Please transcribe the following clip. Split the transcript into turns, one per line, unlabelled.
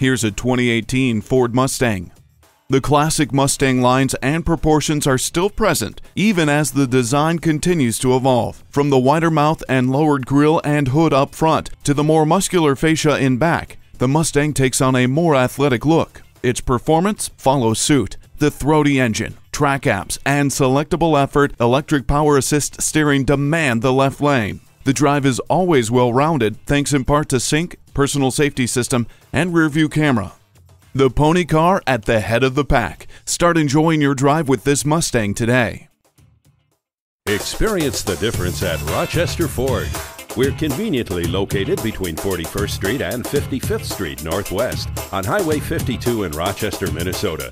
Here's a 2018 Ford Mustang. The classic Mustang lines and proportions are still present, even as the design continues to evolve. From the wider mouth and lowered grille and hood up front to the more muscular fascia in back, the Mustang takes on a more athletic look. Its performance follows suit. The throaty engine, track apps, and selectable effort electric power assist steering demand the left lane. The drive is always well rounded thanks in part to sync, personal safety system, and rear view camera. The pony car at the head of the pack. Start enjoying your drive with this Mustang today.
Experience the difference at Rochester Ford. We're conveniently located between 41st Street and 55th Street Northwest on Highway 52 in Rochester, Minnesota.